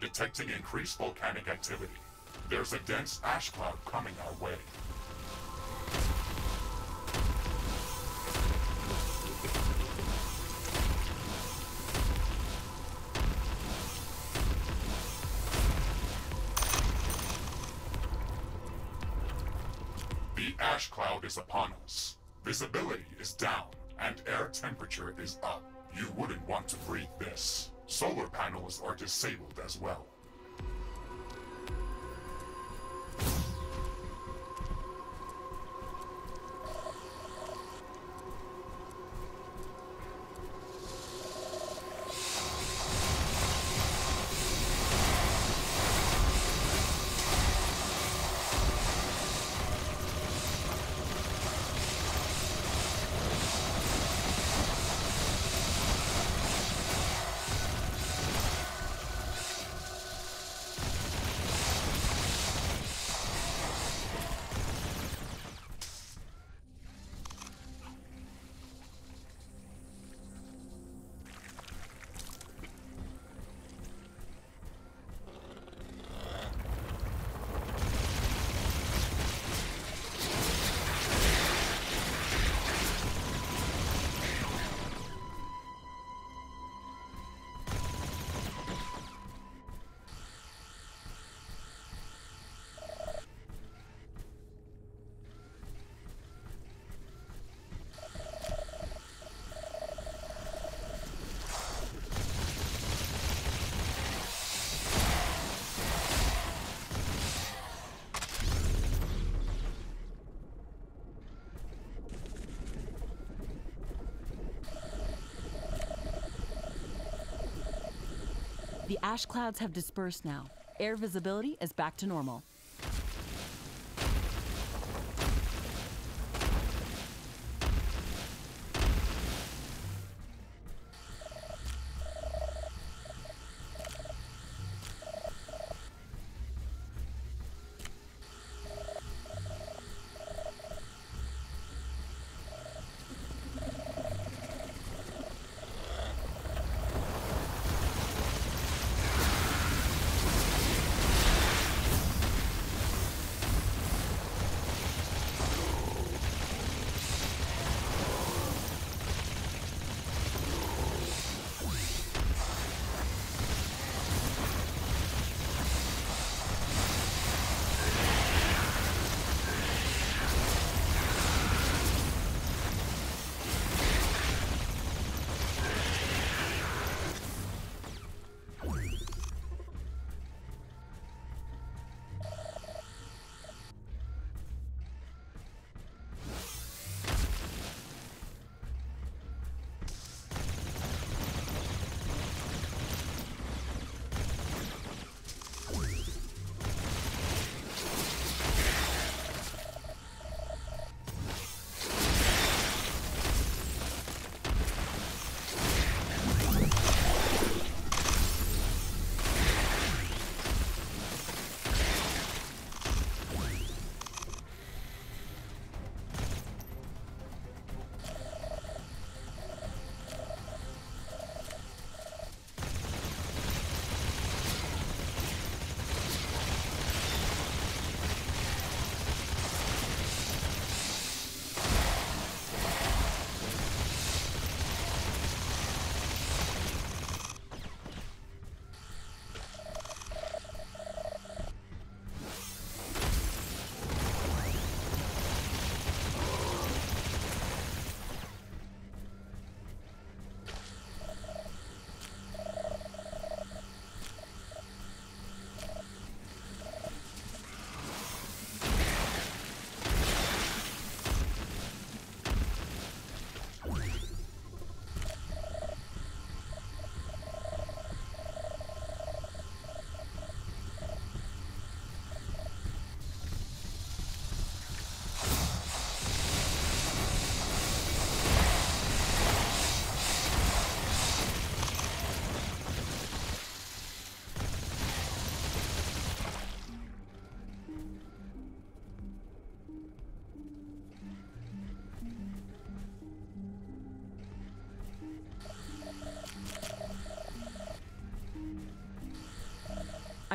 Detecting increased volcanic activity. There's a dense ash cloud coming our way. The ash cloud is upon us. Visibility is down, and air temperature is up. You wouldn't want to breathe this. Panels are disabled as well. The ash clouds have dispersed now. Air visibility is back to normal.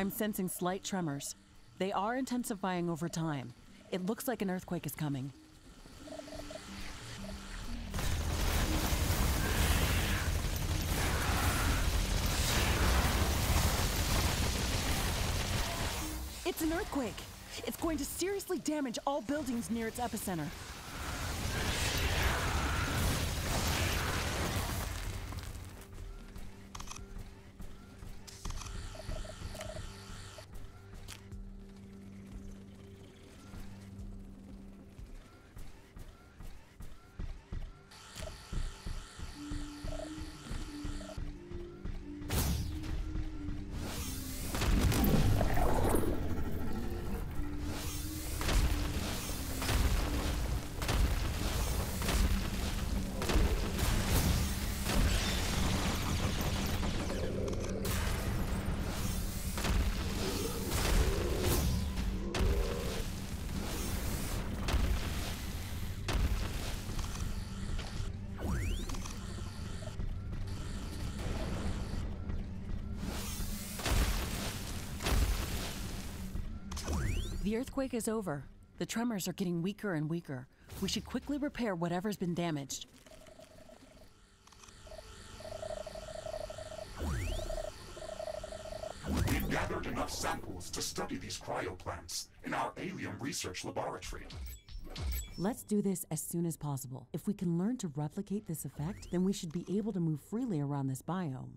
I'm sensing slight tremors. They are intensifying over time. It looks like an earthquake is coming. It's an earthquake. It's going to seriously damage all buildings near its epicenter. The earthquake is over. The tremors are getting weaker and weaker. We should quickly repair whatever's been damaged. We've gathered enough samples to study these cryoplants in our alien research laboratory. Let's do this as soon as possible. If we can learn to replicate this effect, then we should be able to move freely around this biome.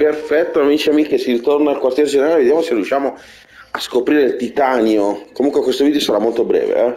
Perfetto, amici e amiche, si ritorna al quartier generale, vediamo se riusciamo a scoprire il titanio. Comunque questo video sarà molto breve, eh.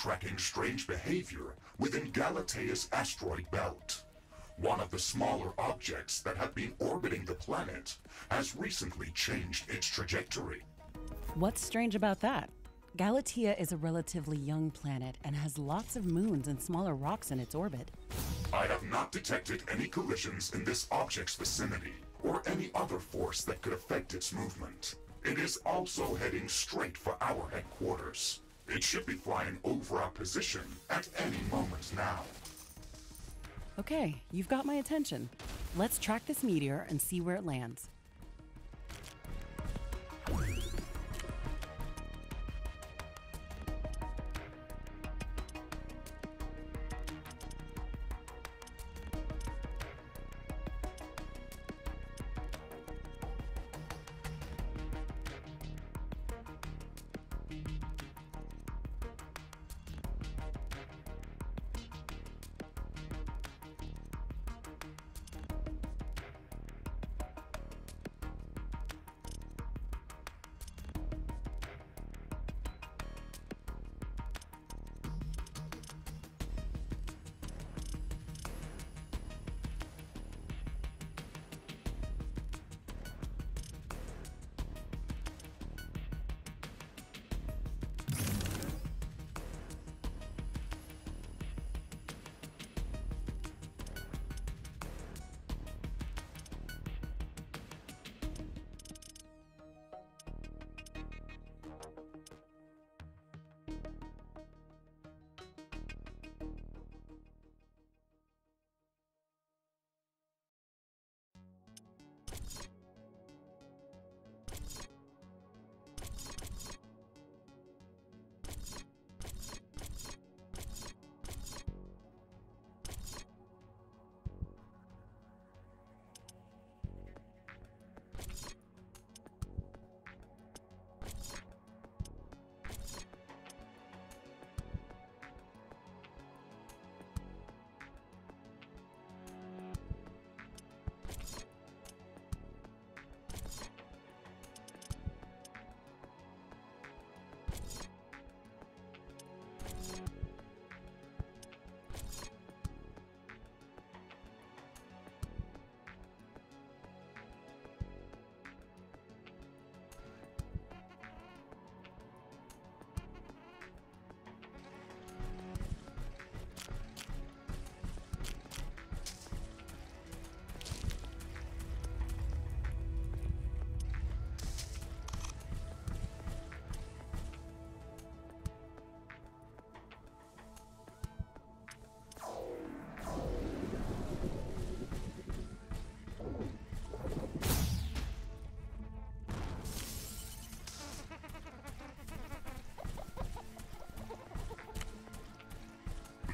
Tracking strange behavior within Galatea's asteroid belt. One of the smaller objects that have been orbiting the planet has recently changed its trajectory. What's strange about that? Galatea is a relatively young planet and has lots of moons and smaller rocks in its orbit. I have not detected any collisions in this object's vicinity, or any other force that could affect its movement. It is also heading straight for our headquarters. It should be flying over our position at any moment now. Okay, you've got my attention. Let's track this meteor and see where it lands.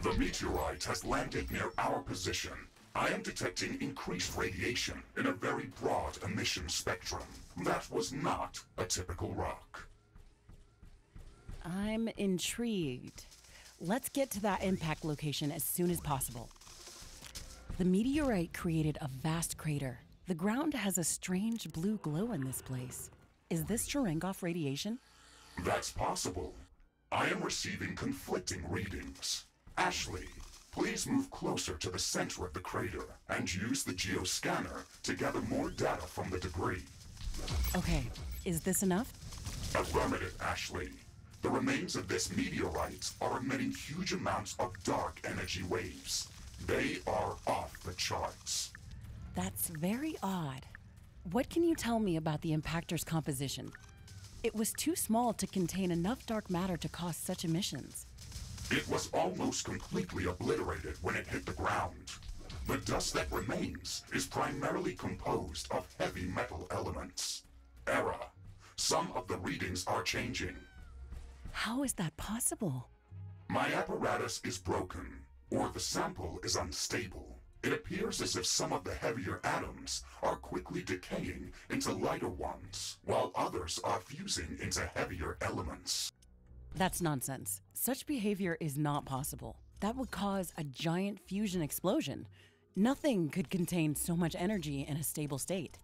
The meteorite has landed near our position. I am detecting increased radiation in a very broad emission spectrum. That was not a typical rock. I'm intrigued. Let's get to that impact location as soon as possible. The meteorite created a vast crater. The ground has a strange blue glow in this place. Is this Cherenkov radiation? That's possible. I am receiving conflicting readings. Ashley, please move closer to the center of the crater and use the geoscanner to gather more data from the debris. Okay, is this enough? Affirmative, Ashley. The remains of this meteorite are emitting huge amounts of dark energy waves. They are off the charts. That's very odd. What can you tell me about the impactor's composition? It was too small to contain enough dark matter to cause such emissions. It was almost completely obliterated when it hit the ground. The dust that remains is primarily composed of heavy metal elements. Error. Some of the readings are changing. How is that possible? My apparatus is broken, or the sample is unstable. It appears as if some of the heavier atoms are quickly decaying into lighter ones, while others are fusing into heavier elements. That's nonsense. Such behavior is not possible. That would cause a giant fusion explosion. Nothing could contain so much energy in a stable state.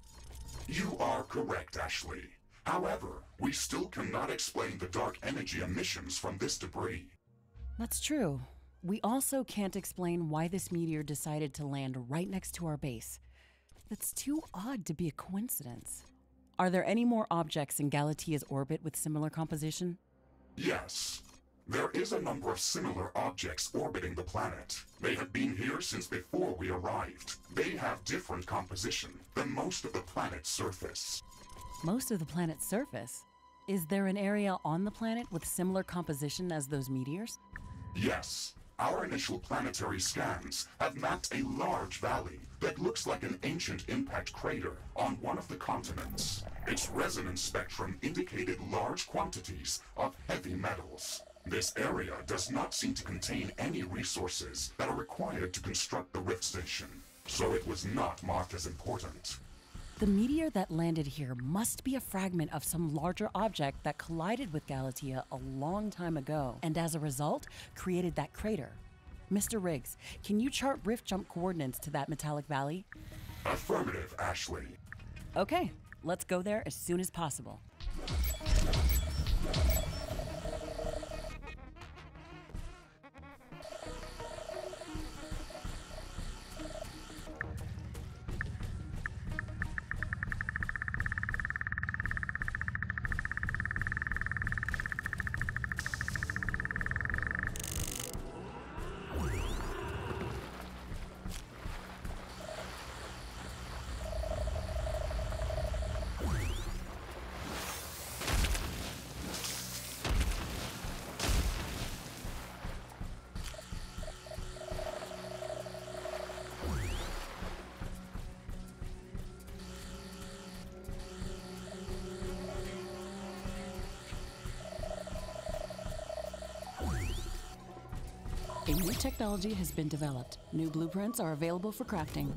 You are correct, Ashley. However, we still cannot explain the dark energy emissions from this debris. That's true. We also can't explain why this meteor decided to land right next to our base. That's too odd to be a coincidence. Are there any more objects in Galatea's orbit with similar composition? Yes. There is a number of similar objects orbiting the planet. They have been here since before we arrived. They have different composition than most of the planet's surface. Most of the planet's surface? Is there an area on the planet with similar composition as those meteors? Yes. Our initial planetary scans have mapped a large valley that looks like an ancient impact crater on one of the continents. Its resonance spectrum indicated large quantities of heavy metals. This area does not seem to contain any resources that are required to construct the rift station, so it was not marked as important. The meteor that landed here must be a fragment of some larger object that collided with Galatea a long time ago, and as a result, created that crater. Mr. Riggs, can you chart rift jump coordinates to that metallic valley? Affirmative, Ashley. Okay, let's go there as soon as possible. Technology has been developed. New blueprints are available for crafting.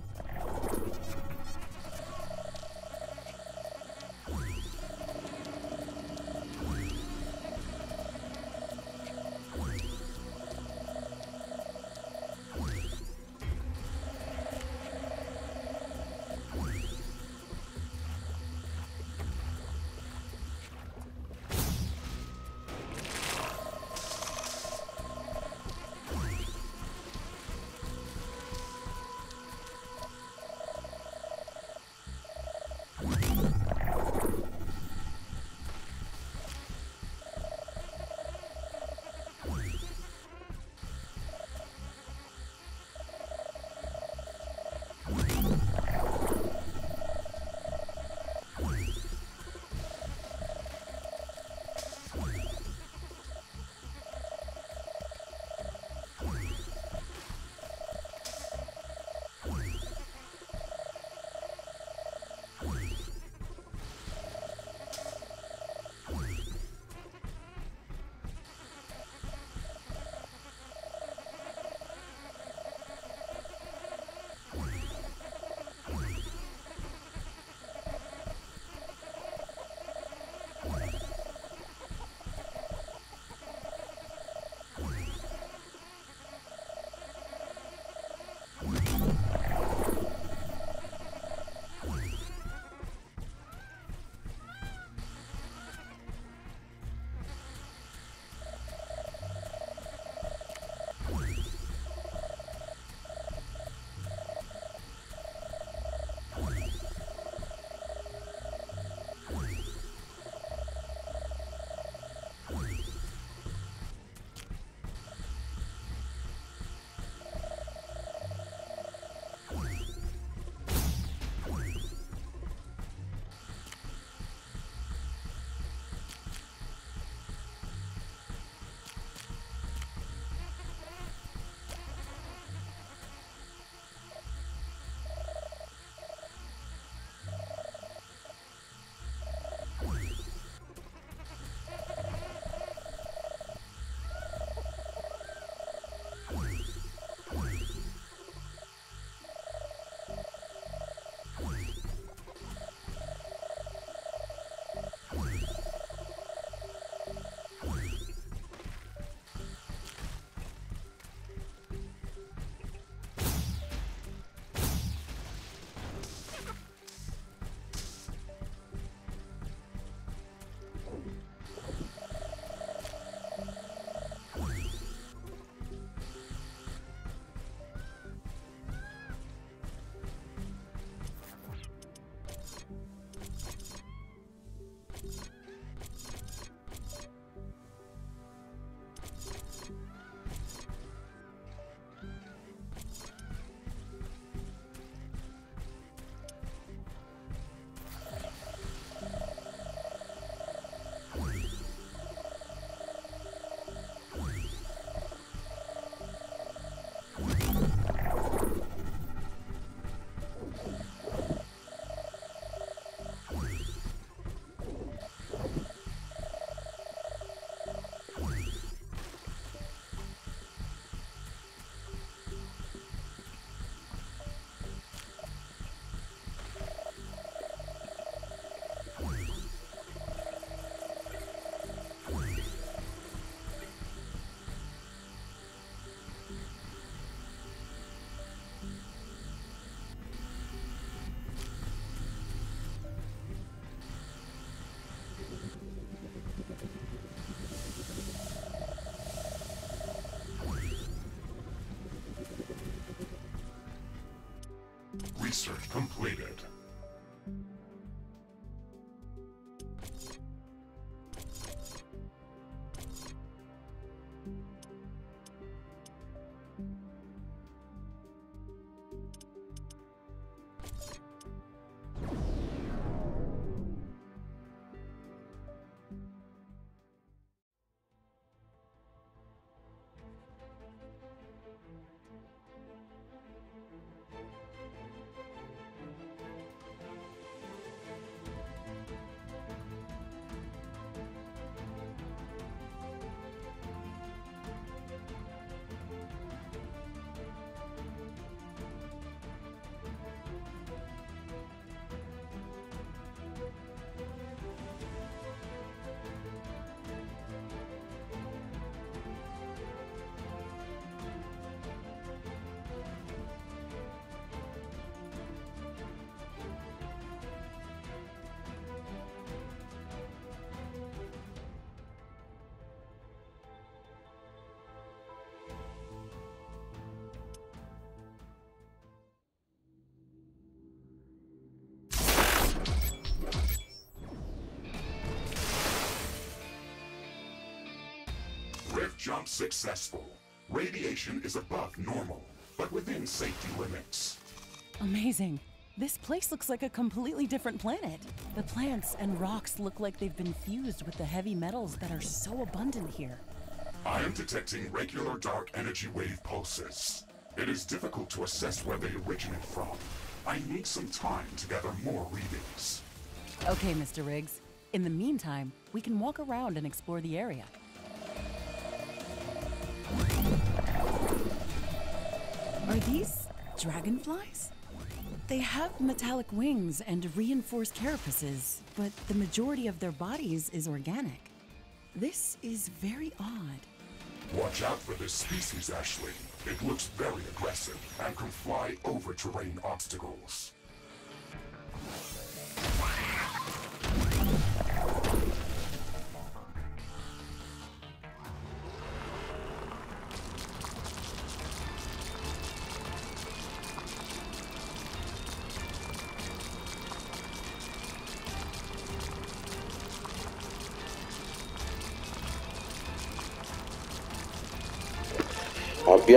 Research completed. Jump successful. Radiation is above normal, but within safety limits. Amazing. This place looks like a completely different planet. The plants and rocks look like they've been fused with the heavy metals that are so abundant here. I am detecting regular dark energy wave pulses. It is difficult to assess where they originate from. I need some time to gather more readings. Okay, Mr. Riggs. In the meantime, we can walk around and explore the area. Are these dragonflies? They have metallic wings and reinforced carapaces, but the majority of their bodies is organic. This is very odd. Watch out for this species, Ashley. It looks very aggressive and can fly over terrain obstacles.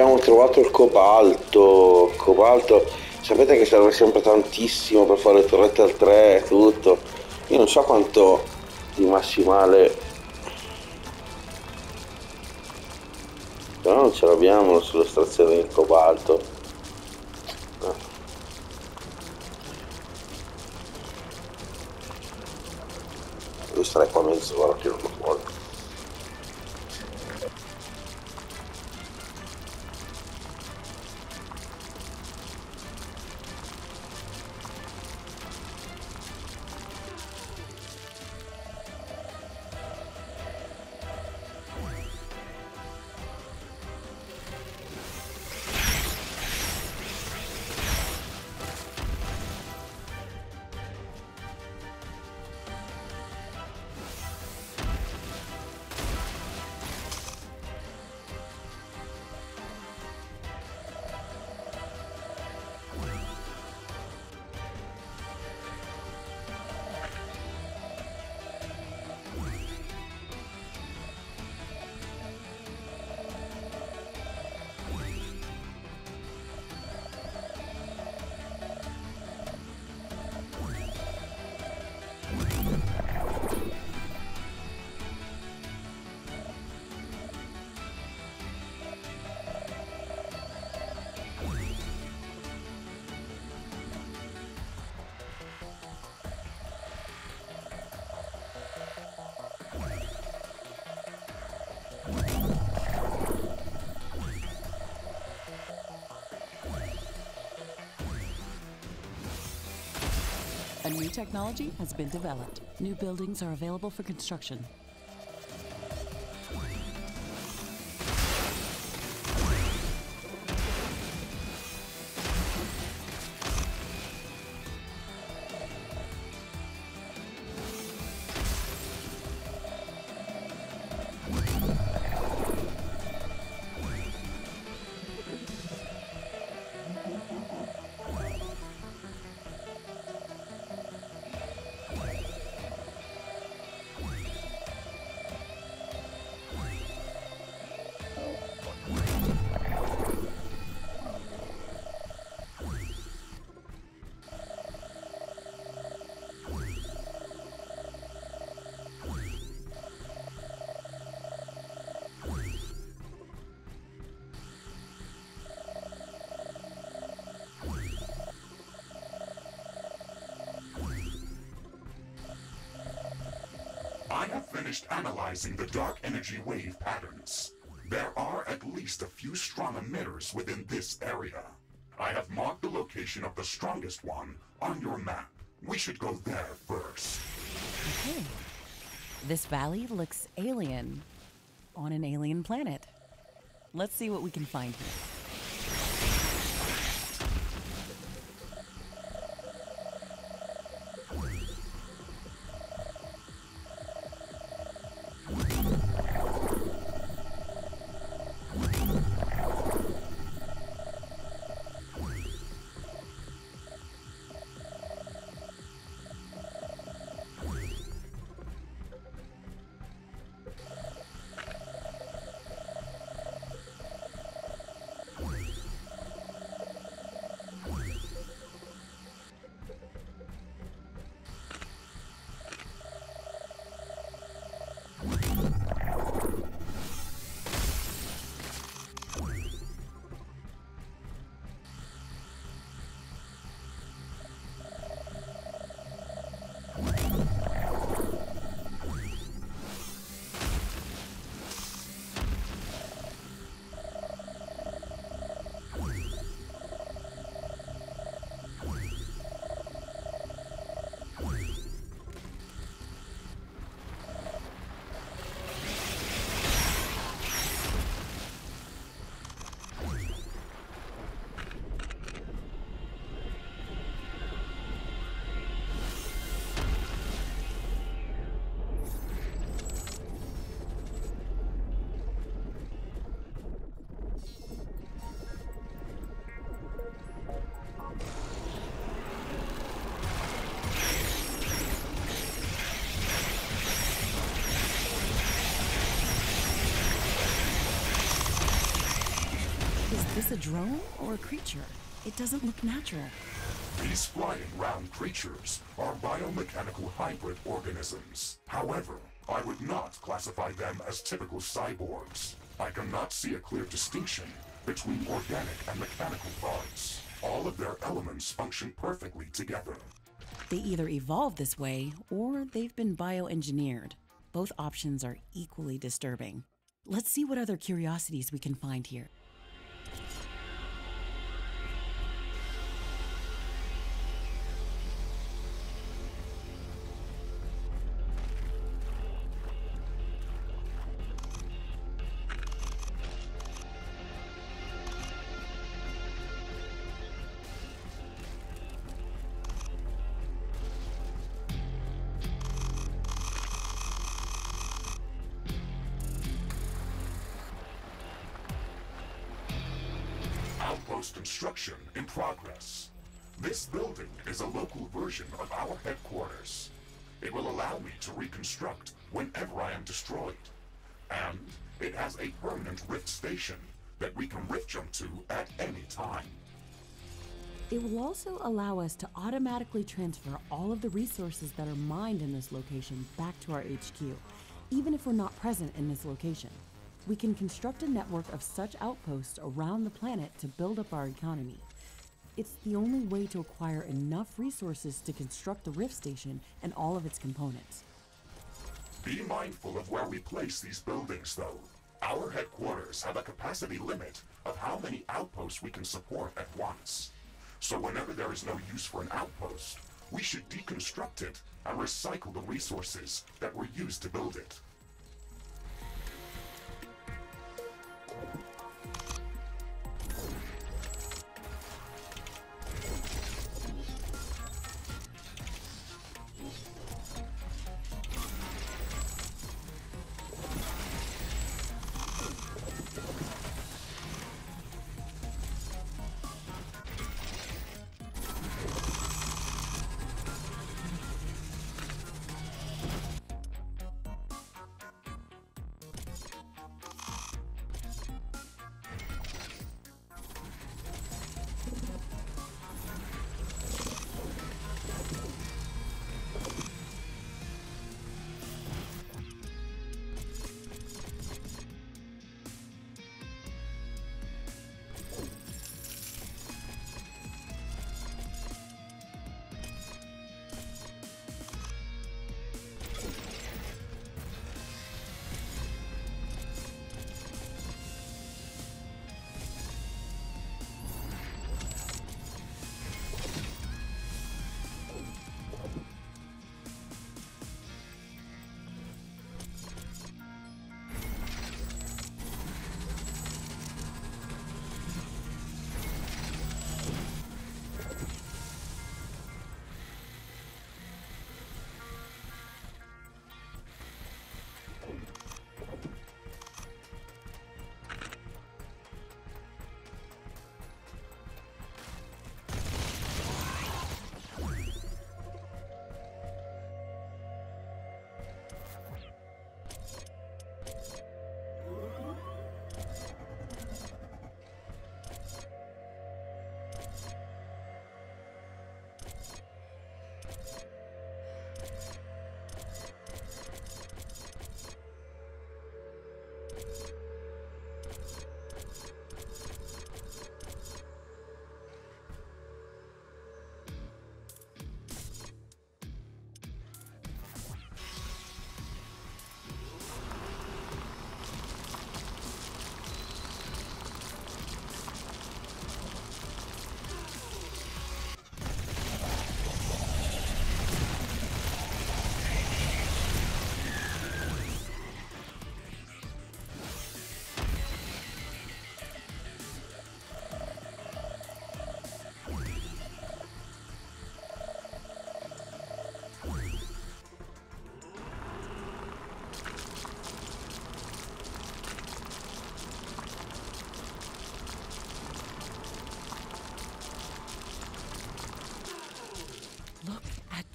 Abbiamo trovato il cobalto. Cobalto, sapete che serve sempre tantissimo per fare le torrette al 3 e tutto. Io non so quanto di massimale. Però non ce l'abbiamo sull'estrazione del cobalto. Ah. Devo stare qua mezz'ora tirando fuori. New technology has been developed. New buildings are available for construction. Finished analyzing the dark energy wave patterns. There are at least a few strong emitters within this area. I have marked the location of the strongest one on your map. We should go there first. Okay. This valley looks alien on an alien planet. Let's see what we can find here. Drone or a creature? It doesn't look natural. These flying round creatures are biomechanical hybrid organisms. However, I would not classify them as typical cyborgs. I cannot see a clear distinction between organic and mechanical parts. All of their elements function perfectly together. They either evolved this way or they've been bioengineered. Both options are equally disturbing. Let's see what other curiosities we can find here. Jump to at any time. It will also allow us to automatically transfer all of the resources that are mined in this location back to our HQ, even if we're not present in this location. We can construct a network of such outposts around the planet to build up our economy. It's the only way to acquire enough resources to construct the Rift Station and all of its components. Be mindful of where we place these buildings, though. Our headquarters have a capacity limit of how many outposts we can support at once. So whenever there is no use for an outpost, we should deconstruct it and recycle the resources that were used to build it.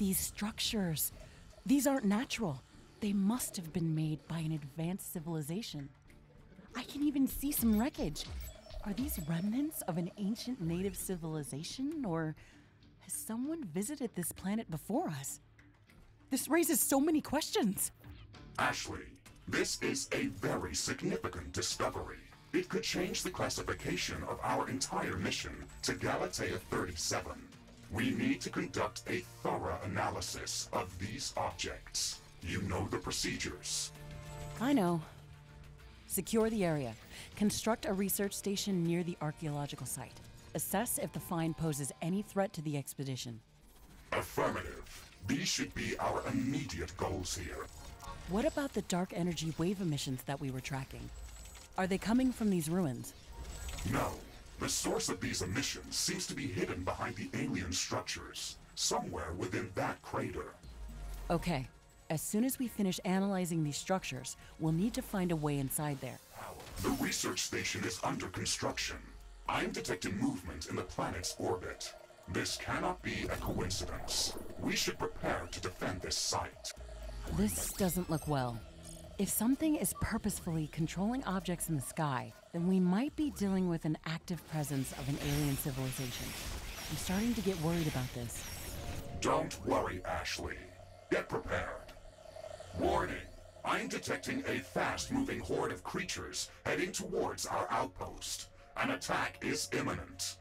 These structures, these aren't natural. They must have been made by an advanced civilization. I can even see some wreckage. Are these remnants of an ancient native civilization, or has someone visited this planet before us? This raises so many questions. Ashley, this is a very significant discovery. It could change the classification of our entire mission to Galatea 37. We need to conduct a thorough analysis of these objects. You know the procedures. I know. Secure the area. Construct a research station near the archaeological site. Assess if the find poses any threat to the expedition. Affirmative. These should be our immediate goals here. What about the dark energy wave emissions that we were tracking? Are they coming from these ruins? No. The source of these emissions seems to be hidden behind the alien structures, somewhere within that crater. Okay. As soon as we finish analyzing these structures, we'll need to find a way inside there. The research station is under construction. I'm detecting movement in the planet's orbit. This cannot be a coincidence. We should prepare to defend this site. This doesn't look well. If something is purposefully controlling objects in the sky, then we might be dealing with an active presence of an alien civilization. I'm starting to get worried about this. Don't worry, Ashley. Get prepared. Warning. I'm detecting a fast-moving horde of creatures heading towards our outpost. An attack is imminent.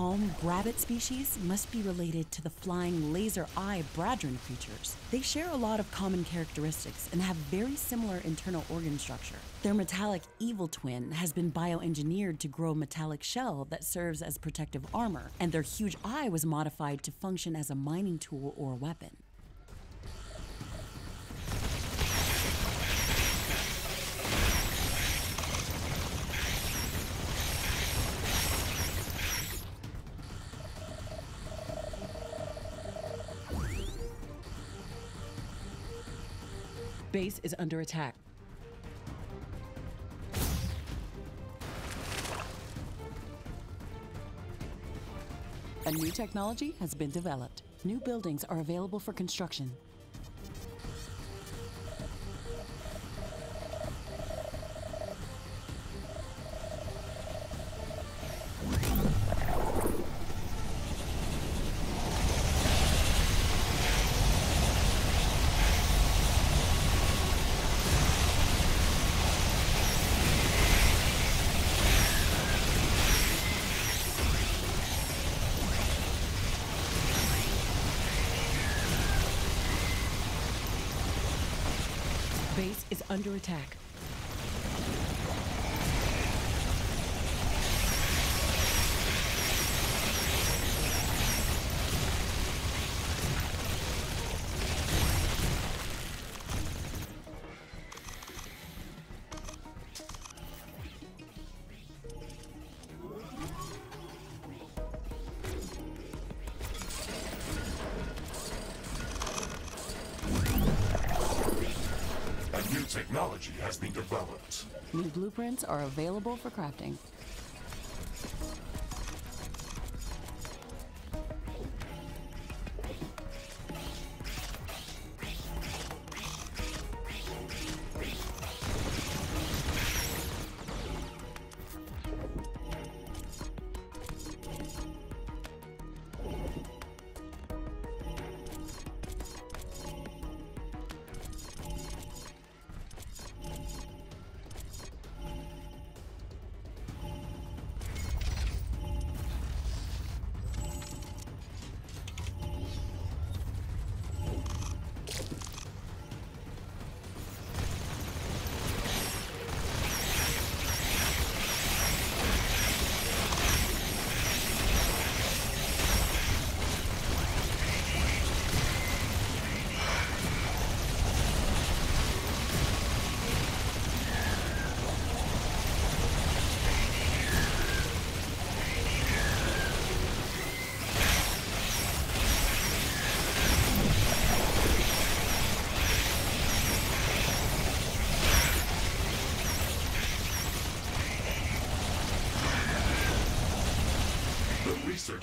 Calm grabbit species must be related to the flying laser eye Bradron creatures. They share a lot of common characteristics and have very similar internal organ structure. Their metallic evil twin has been bioengineered to grow metallic shell that serves as protective armor, and their huge eye was modified to function as a mining tool or weapon. Base is under attack. A new technology has been developed. New buildings are available for construction. Under attack. Technology has been developed. New blueprints are available for crafting.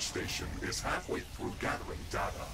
Station is halfway through gathering data.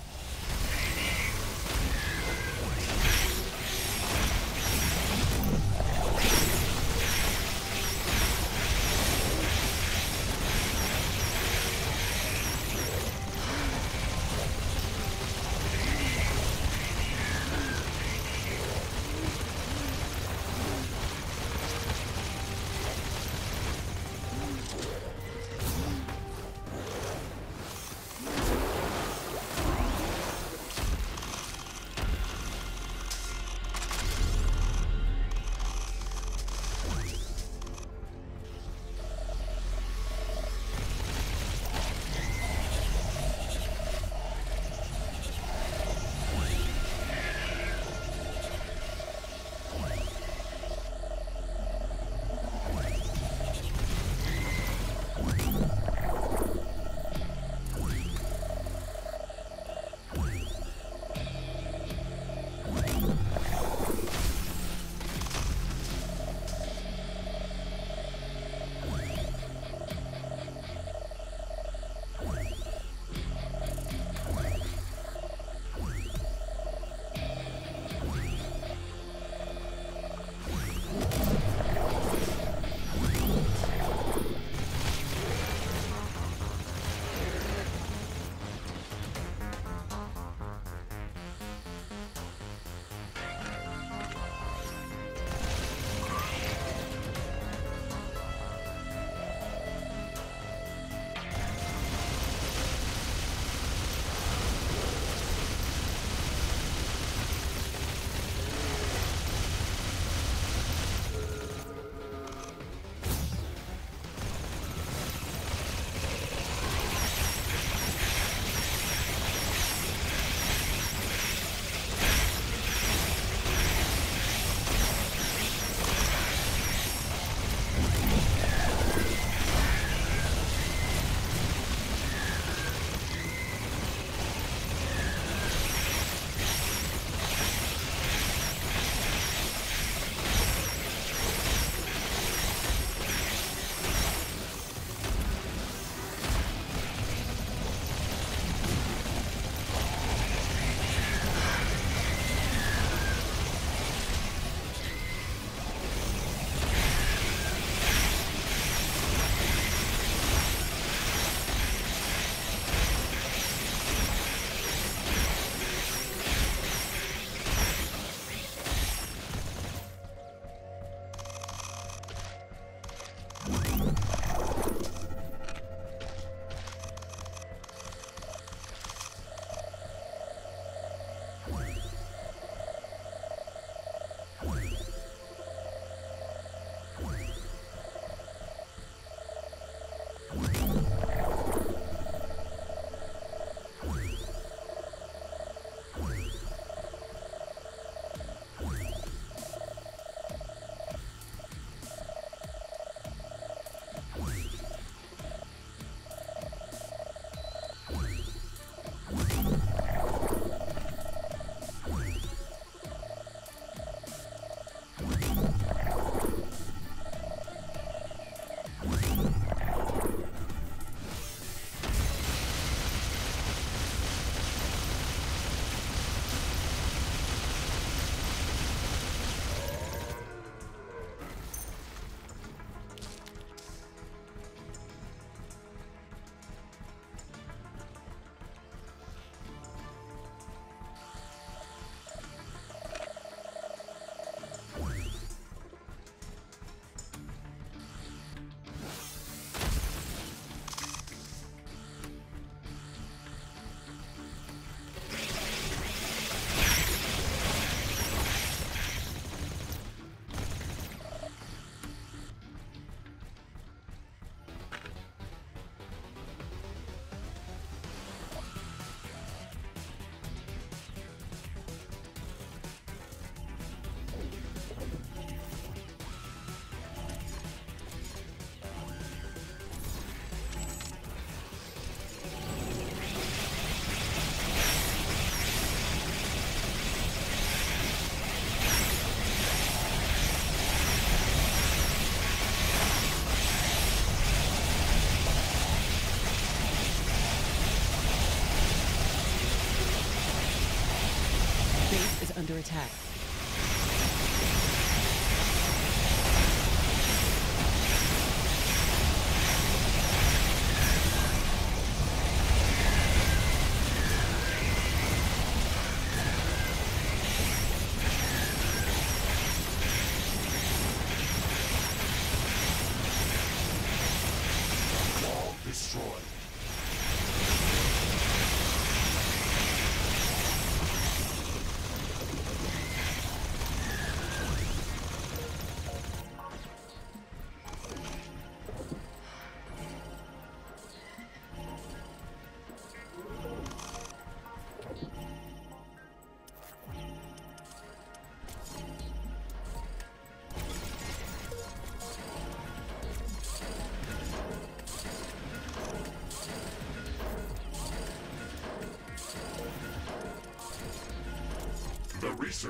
Attack.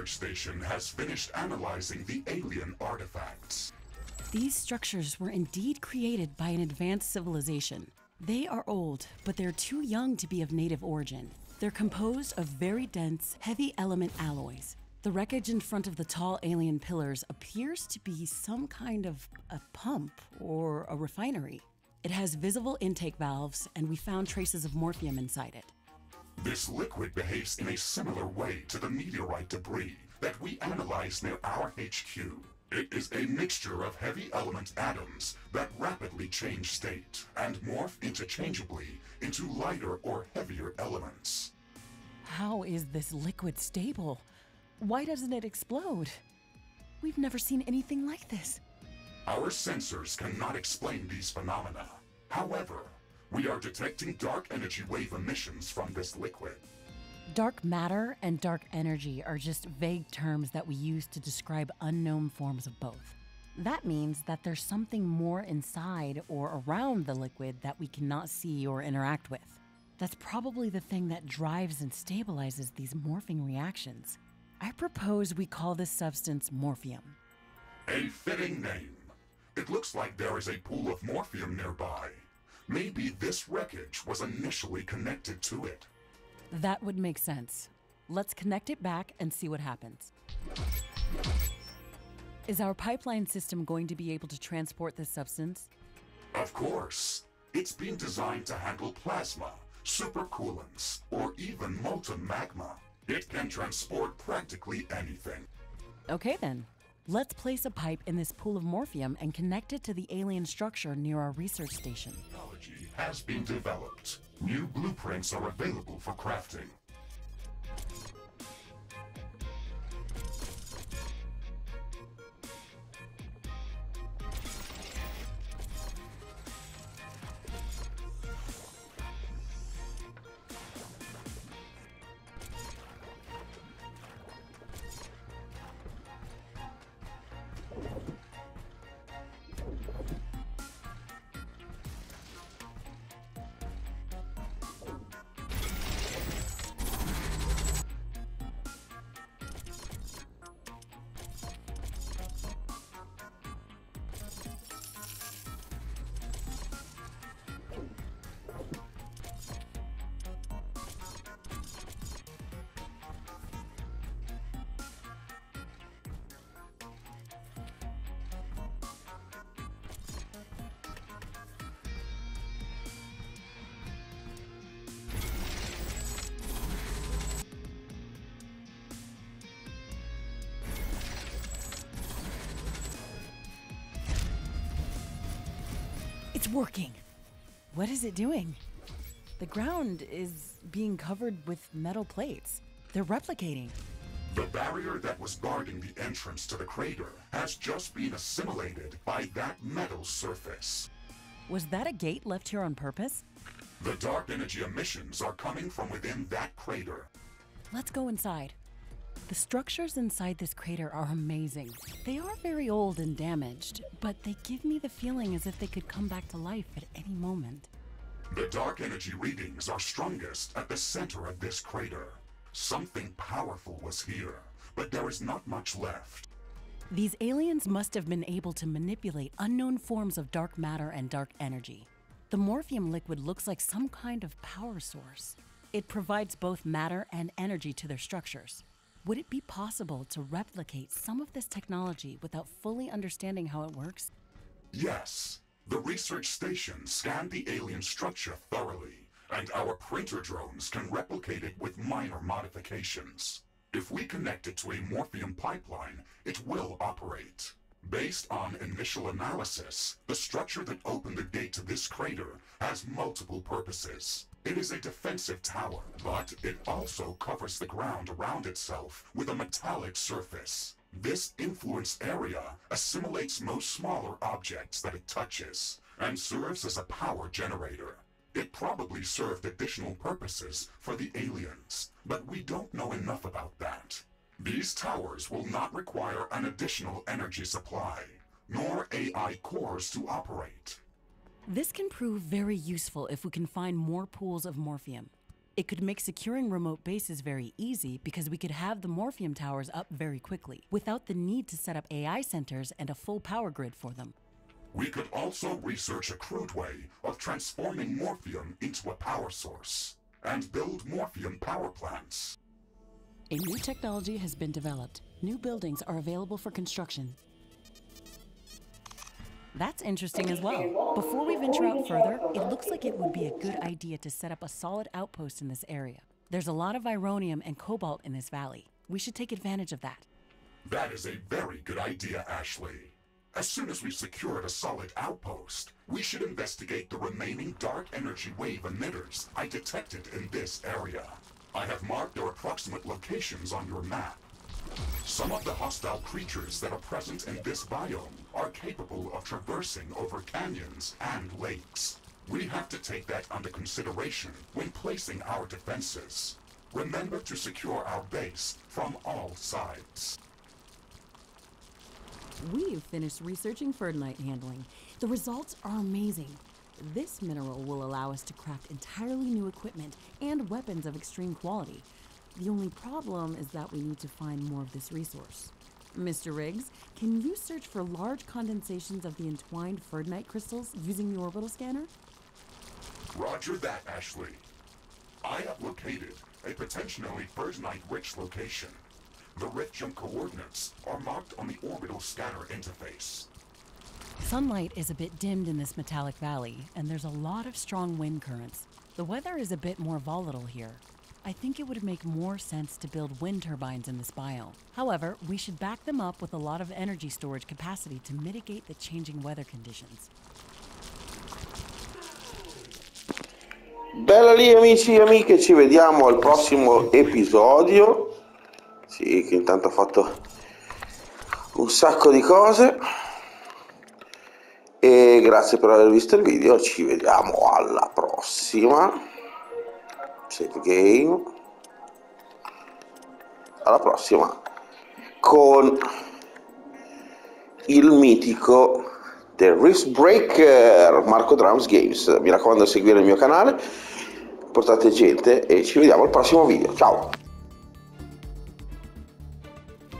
Research station has finished analyzing the alien artifacts. These structures were indeed created by an advanced civilization. They are old, but they're too young to be of native origin. They're composed of very dense, heavy element alloys. The wreckage in front of the tall alien pillars appears to be some kind of a pump or a refinery. It has visible intake valves, and we found traces of morphium inside it. This liquid behaves in a similar way to the meteorite debris that we analyzed near our HQ. It is a mixture of heavy element atoms that rapidly change state and morph interchangeably into lighter or heavier elements. How is this liquid stable? Why doesn't it explode? We've never seen anything like this. Our sensors cannot explain these phenomena. However, we are detecting dark energy wave emissions from this liquid. Dark matter and dark energy are just vague terms that we use to describe unknown forms of both. That means that there's something more inside or around the liquid that we cannot see or interact with. That's probably the thing that drives and stabilizes these morphing reactions. I propose we call this substance morphium. A fitting name. It looks like there is a pool of morphium nearby. Maybe this wreckage was initially connected to it. That would make sense. Let's connect it back and see what happens. Is our pipeline system going to be able to transport this substance? Of course, it's been designed to handle plasma, supercoolants, or even molten magma. It can transport practically anything. Okay then. Let's place a pipe in this pool of morphium and connect it to the alien structure near our research station. Technology has been developed. New blueprints are available for crafting. It's working. What is it doing? The ground is being covered with metal plates. They're replicating. The barrier that was guarding the entrance to the crater has just been assimilated by that metal surface. Was that a gate left here on purpose? The dark energy emissions are coming from within that crater. Let's go inside. The structures inside this crater are amazing. They are very old and damaged, but they give me the feeling as if they could come back to life at any moment. The dark energy readings are strongest at the center of this crater. Something powerful was here, but there is not much left. These aliens must have been able to manipulate unknown forms of dark matter and dark energy. The morphium liquid looks like some kind of power source. It provides both matter and energy to their structures. Would it be possible to replicate some of this technology without fully understanding how it works? Yes. The research station scanned the alien structure thoroughly, and our printer drones can replicate it with minor modifications. If we connect it to a Morphium pipeline, it will operate. Based on initial analysis, the structure that opened the gate to this crater has multiple purposes. It is a defensive tower, but it also covers the ground around itself with a metallic surface. This influence area assimilates most smaller objects that it touches, and serves as a power generator. It probably served additional purposes for the aliens, but we don't know enough about that. These towers will not require an additional energy supply, nor AI cores to operate. This can prove very useful if we can find more pools of morphium. It could make securing remote bases very easy because we could have the morphium towers up very quickly, without the need to set up AI centers and a full power grid for them. We could also research a crude way of transforming morphium into a power source, and build morphium power plants. A new technology has been developed. New buildings are available for construction. That's interesting as well. Before we venture out further, it looks like it would be a good idea to set up a solid outpost in this area. There's a lot of ironium and cobalt in this valley. We should take advantage of that. That is a very good idea, Ashley. As soon as we've secured a solid outpost, we should investigate the remaining dark energy wave emitters I detected in this area. I have marked their approximate locations on your map. Some of the hostile creatures that are present in this biome are capable of traversing over canyons and lakes. We have to take that under consideration when placing our defenses. Remember to secure our base from all sides. We've finished researching Ferdonite handling. The results are amazing. This mineral will allow us to craft entirely new equipment and weapons of extreme quality. The only problem is that we need to find more of this resource. Mr. Riggs, can you search for large condensations of the entwined Ferdonite crystals using the orbital scanner? Roger that, Ashley. I have located a potentially Ferdonite-rich location. The rift jump coordinates are marked on the orbital scanner interface. Sunlight is a bit dimmed in this metallic valley, and there's a lot of strong wind currents. The weather is a bit more volatile here. I think it would make more sense to build wind turbines in this biome. However, we should back them up with a lot of energy storage capacity to mitigate the changing weather conditions. Bella lì amici e amiche, ci vediamo al prossimo episodio. Sì, che intanto ho fatto un sacco di cose. E grazie per aver visto il video, ci vediamo alla prossima. Save game. Alla prossima con il mitico The Rift Breaker Marco Drums Games. Mi raccomando di seguire il mio canale, portate gente e ci vediamo al prossimo video. Ciao!